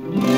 Bye.